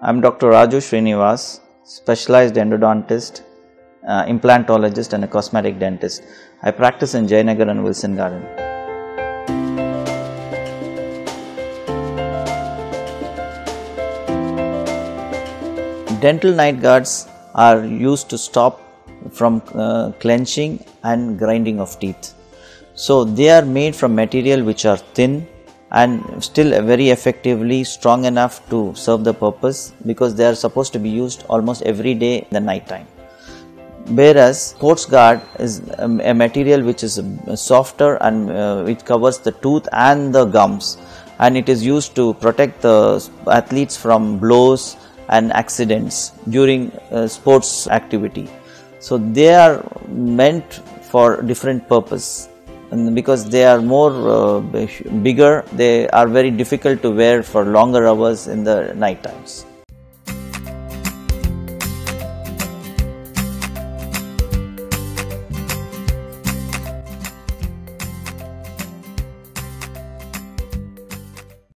I'm Dr. Raju Srinivas, specialized endodontist, uh, implantologist, and a cosmetic dentist. I practice in Jayanagar and Wilson Garden. Dental night guards are used to stop from uh, clenching and grinding of teeth. So they are made from material which are thin and still very effectively strong enough to serve the purpose because they are supposed to be used almost every day in the night time. Whereas sports guard is a material which is softer and uh, it covers the tooth and the gums and it is used to protect the athletes from blows and accidents during uh, sports activity. So they are meant for different purpose because they are more uh, bigger they are very difficult to wear for longer hours in the night times